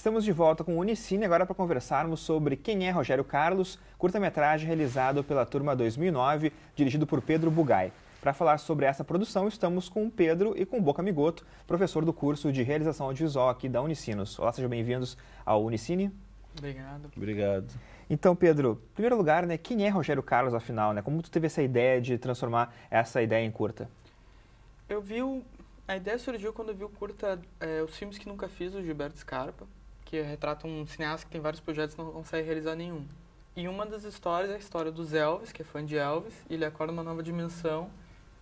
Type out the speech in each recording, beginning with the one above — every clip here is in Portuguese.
Estamos de volta com o Unicine agora para conversarmos sobre Quem é Rogério Carlos, curta-metragem realizado pela turma 2009, dirigido por Pedro Bugai. Para falar sobre essa produção, estamos com o Pedro e com o Boca Migoto, professor do curso de realização audiovisual aqui da Unicinos. Olá, sejam bem-vindos ao Unicine. Obrigado. Obrigado. Então, Pedro, em primeiro lugar, né, quem é Rogério Carlos, afinal? Né? Como tu teve essa ideia de transformar essa ideia em curta? Eu vi o... A ideia surgiu quando eu vi o curta é, Os Filmes que Nunca Fiz, do Gilberto Scarpa, que retrata um cineasta que tem vários projetos e não consegue realizar nenhum. E uma das histórias é a história dos Elvis, que é fã de Elvis, e ele acorda numa nova dimensão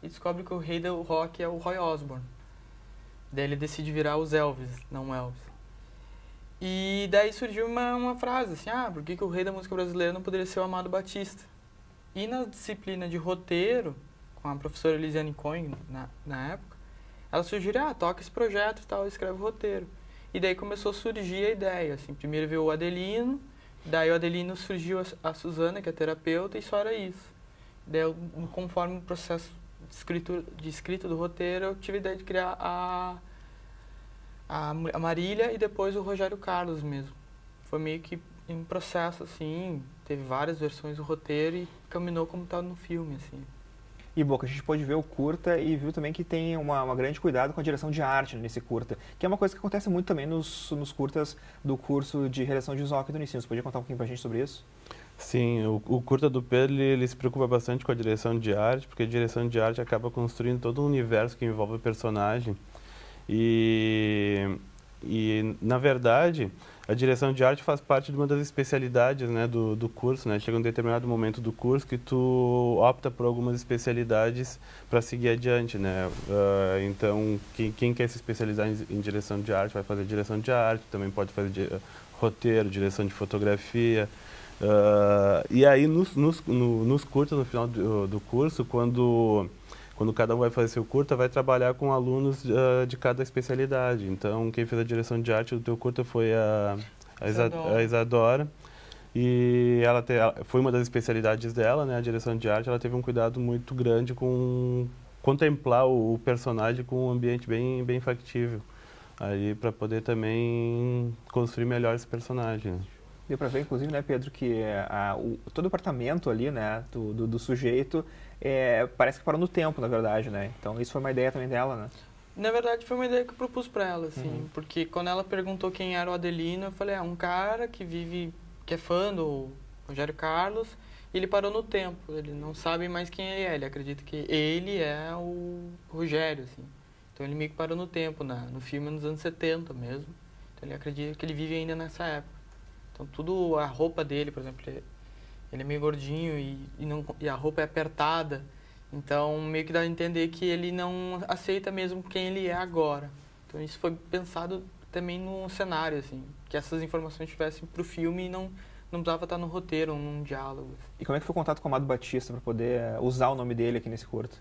e descobre que o rei do rock é o Roy Osborne. Daí ele decide virar os Elvis, não Elvis. E daí surgiu uma, uma frase assim, ah, por que, que o rei da música brasileira não poderia ser o Amado Batista? E na disciplina de roteiro, com a professora Elisiane Cohen, na, na época, ela sugeriu, ah, toca esse projeto e tal, escreve o roteiro. E daí começou a surgir a ideia, assim, primeiro veio o Adelino, daí o Adelino surgiu a, a Suzana, que é terapeuta, e só era isso. Daí, eu, conforme o processo de de escrita do roteiro, eu tive a ideia de criar a a, Marília e depois o Rogério Carlos mesmo. Foi meio que em processo, assim, teve várias versões do roteiro e caminhou como está no filme, assim. E, Boca, a gente pôde ver o curta e viu também que tem uma, uma, grande cuidado com a direção de arte nesse curta, que é uma coisa que acontece muito também nos, nos curtas do curso de realização de aqui do Unicinos. Você podia contar um pouquinho pra gente sobre isso? Sim, o, o curta do Pedro, ele, ele, se preocupa bastante com a direção de arte, porque a direção de arte acaba construindo todo um universo que envolve o personagem. E, e na verdade, a direção de arte faz parte de uma das especialidades né, do, do curso. Né? Chega um determinado momento do curso que tu opta por algumas especialidades para seguir adiante. Né? Uh, então, quem, quem, quer se especializar em, em, direção de arte vai fazer direção de arte, também pode fazer di roteiro, direção de fotografia. Uh, e aí, nos, nos, no, nos cursos, no final do, do curso, quando quando cada um vai fazer seu curta, vai trabalhar com alunos uh, de cada especialidade. Então, quem fez a direção de arte do teu curta foi a, a, Isadora. a Isadora. E ela, te, ela, foi uma das especialidades dela, né, a direção de arte. Ela teve um cuidado muito grande com contemplar o, o personagem com um ambiente bem, bem factível. Aí, para poder também construir melhor esse personagem. Deu para ver, inclusive, né, Pedro, que a, o, todo o apartamento ali, né, do, do, do sujeito, é, parece que parou no tempo, na verdade, né? Então, isso foi uma ideia também dela, né? Na verdade, foi uma ideia que eu propus para ela, assim, uhum. porque quando ela perguntou quem era o Adelino, eu falei, é um cara que vive, que é fã do Rogério Carlos, e ele parou no tempo, ele não sabe mais quem ele é, ele acredita que ele é o Rogério, assim. Então, ele meio que parou no tempo, né? no filme nos anos 70 mesmo. Então, ele acredita que ele vive ainda nessa época. Então tudo, a roupa dele, por exemplo, ele é meio gordinho e, e, não, e a roupa é apertada. Então meio que dá a entender que ele não aceita mesmo quem ele é agora. Então isso foi pensado também no cenário, assim, que essas informações estivessem para o filme e não não precisava estar no roteiro, num diálogo. E como é que foi o contato com o Amado Batista para poder eh, usar o nome dele aqui nesse curto?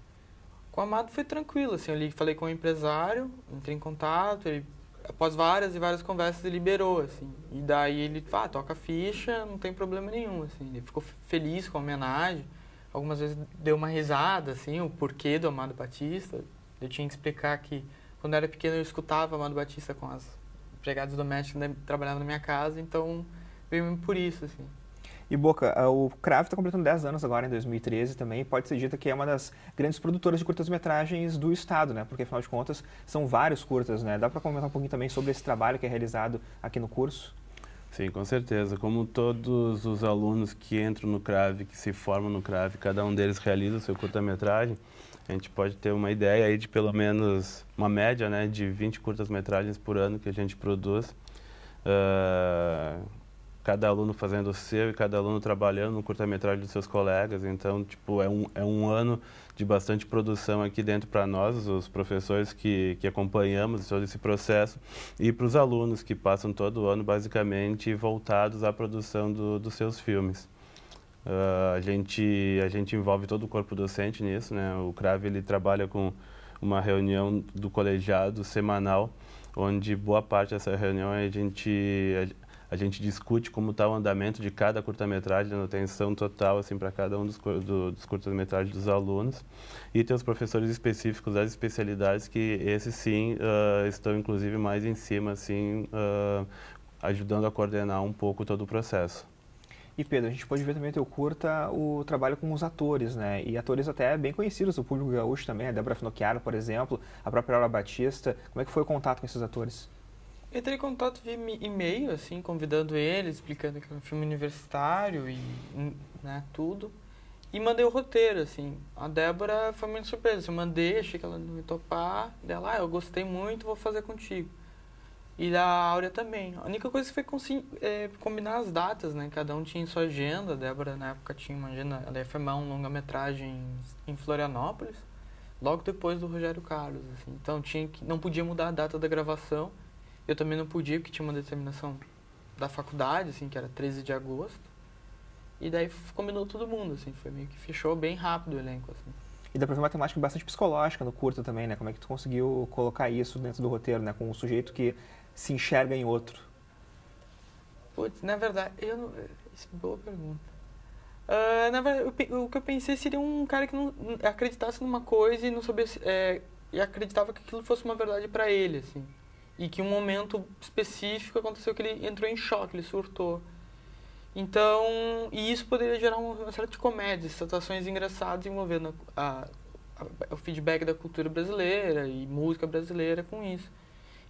Com o Amado foi tranquilo, assim, eu falei com o empresário, entrei em contato, ele após várias e várias conversas, ele liberou, assim. E daí ele, ah, toca ficha, não tem problema nenhum, assim. Ele ficou feliz com a homenagem. Algumas vezes deu uma risada, assim, o porquê do Amado Batista. Eu tinha que explicar que, quando eu era pequeno, eu escutava Amado Batista com as empregadas domésticas que trabalhavam na minha casa, então veio por isso, assim. E Boca, o Crave está completando 10 anos agora, em 2013 também. Pode ser dita que é uma das grandes produtoras de curtas-metragens do Estado, né? Porque, afinal de contas, são vários curtas, né? Dá para comentar um pouquinho também sobre esse trabalho que é realizado aqui no curso? Sim, com certeza. Como todos os alunos que entram no CRAVE, que se formam no CRAVE, cada um deles realiza o seu curta-metragem, a gente pode ter uma ideia aí de pelo menos uma média né, de 20 curtas-metragens por ano que a gente produz. Uh, cada aluno fazendo o seu e cada aluno trabalhando no curta-metragem dos seus colegas. Então, tipo, é um, é um ano de bastante produção aqui dentro para nós, os professores que, que acompanhamos todo esse processo, e para os alunos que passam todo ano, basicamente, voltados à produção do, dos seus filmes. Uh, a, gente, a gente envolve todo o corpo docente nisso, né? O CRAVE, ele trabalha com uma reunião do colegiado semanal, onde boa parte dessa reunião a gente a gente discute como está o andamento de cada curta-metragem, dando atenção total assim para cada um dos, do, dos curta-metragens dos alunos. E tem os professores específicos das especialidades que esses sim uh, estão inclusive mais em cima assim uh, ajudando a coordenar um pouco todo o processo. E Pedro, a gente pode ver também teu curta o trabalho com os atores, né? E atores até bem conhecidos do público gaúcho também, a Débora Finocchiaro, por exemplo, a própria Laura Batista. Como é que foi o contato com esses atores? Entrei em contato via e-mail, assim, convidando eles, explicando que era um filme universitário e né, tudo. E mandei o roteiro, assim. A Débora foi muito surpresa. Eu mandei, achei que ela não ia topar. Dela, ah, eu gostei muito, vou fazer contigo. E da Áurea também. A única coisa foi é, combinar as datas, né? Cada um tinha sua agenda. A Débora, na época, tinha uma agenda. Ela ia filmar um longa-metragem em Florianópolis, logo depois do Rogério Carlos. Assim. Então, tinha que, não podia mudar a data da gravação. Eu também não podia, porque tinha uma determinação da faculdade, assim, que era 13 de agosto. E daí combinou todo mundo, assim. Foi meio que fechou bem rápido o elenco, assim. E dá pra ver uma temática bastante psicológica no curto também, né? Como é que tu conseguiu colocar isso dentro do roteiro, né? Com um sujeito que se enxerga em outro? Putz, na verdade, eu não... Isso é boa pergunta. Uh, na verdade, eu, o que eu pensei seria um cara que não acreditasse numa coisa e não soubesse... É, e acreditava que aquilo fosse uma verdade para ele, assim. E que um momento específico aconteceu que ele entrou em choque, ele surtou. Então, e isso poderia gerar uma série de comédias, situações engraçadas envolvendo a, a, a, o feedback da cultura brasileira e música brasileira com isso.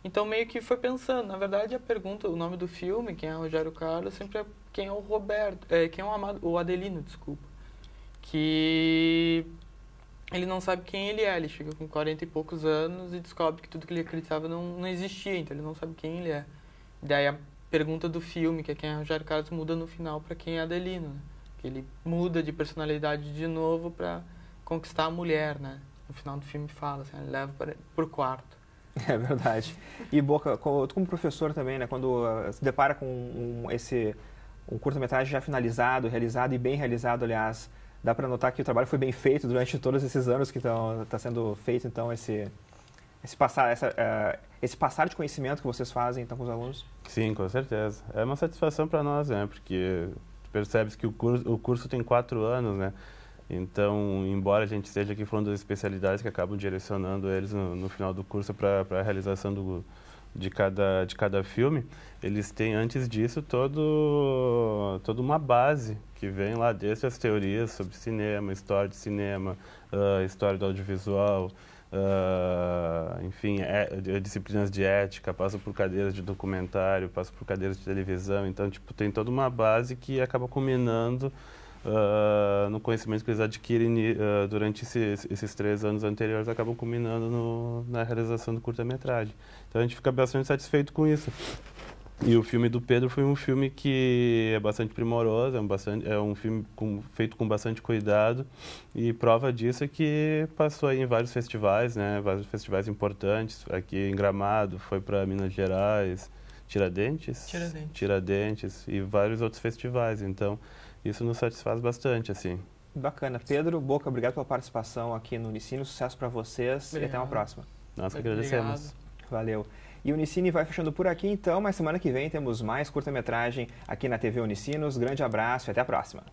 Então meio que foi pensando, na verdade a pergunta, o nome do filme, quem é o Rogério Carlos, sempre é quem é o Roberto, é, quem é o, Amado, o Adelino, desculpa. Que ele não sabe quem ele é, ele chega com 40 e poucos anos e descobre que tudo que ele acreditava não, não existia, então ele não sabe quem ele é. Daí a pergunta do filme, que é quem é o Rogério Carlos, muda no final para quem é Adelino, né? Que ele muda de personalidade de novo para conquistar a mulher, né? No final do filme fala, assim, ele leva para o quarto. É verdade. E Boca, como professor também, né, quando uh, se depara com um, esse um curta-metragem já finalizado, realizado e bem realizado, aliás, dá para notar que o trabalho foi bem feito durante todos esses anos que está sendo feito, então, esse, esse, passar, essa, uh, esse passar de conhecimento que vocês fazem então, com os alunos? Sim, com certeza. É uma satisfação para nós, né, porque percebes que o curso, o curso tem quatro anos, né, então, embora a gente esteja aqui falando das especialidades que acabam direcionando eles no, no final do curso para a realização do, de, cada, de cada filme, eles têm antes disso todo, toda uma base que vem lá desde as teorias sobre cinema, história de cinema, uh, história do audiovisual, uh, enfim, é, disciplinas de ética, passa por cadeiras de documentário, passa por cadeiras de televisão. Então, tipo, tem toda uma base que acaba culminando uh, no conhecimento que eles adquirem durante esses, esses, três anos anteriores acabam culminando no, na realização do curta-metragem. Então a gente fica bastante satisfeito com isso. E o filme do Pedro foi um filme que é bastante primoroso, é um, bastante, é um filme com, feito com bastante cuidado e prova disso é que passou aí em vários festivais, né, vários festivais importantes, aqui em Gramado, foi para Minas Gerais, Tiradentes, Tiradentes. Tiradentes e vários outros festivais. Então, isso nos satisfaz bastante, assim. Bacana. Pedro, Boca, obrigado pela participação aqui no Unicino. Sucesso para vocês obrigado. e até uma próxima. Nós que agradecemos. Obrigado. Valeu. E o Unicine vai fechando por aqui então, mas semana que vem temos mais curta-metragem aqui na TV Unicinos. Grande abraço e até a próxima.